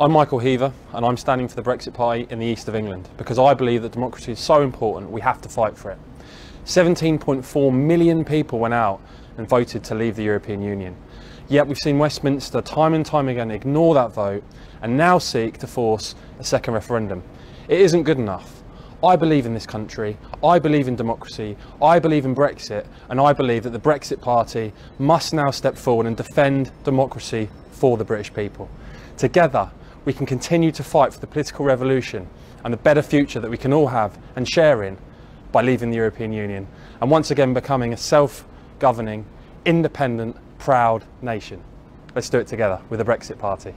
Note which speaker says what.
Speaker 1: I'm Michael Heaver and I'm standing for the Brexit Party in the east of England because I believe that democracy is so important we have to fight for it. 17.4 million people went out and voted to leave the European Union. Yet we've seen Westminster time and time again ignore that vote and now seek to force a second referendum. It isn't good enough. I believe in this country, I believe in democracy, I believe in Brexit, and I believe that the Brexit Party must now step forward and defend democracy for the British people. Together, we can continue to fight for the political revolution and the better future that we can all have and share in by leaving the European Union and once again becoming a self-governing, independent, proud nation. Let's do it together with the Brexit Party.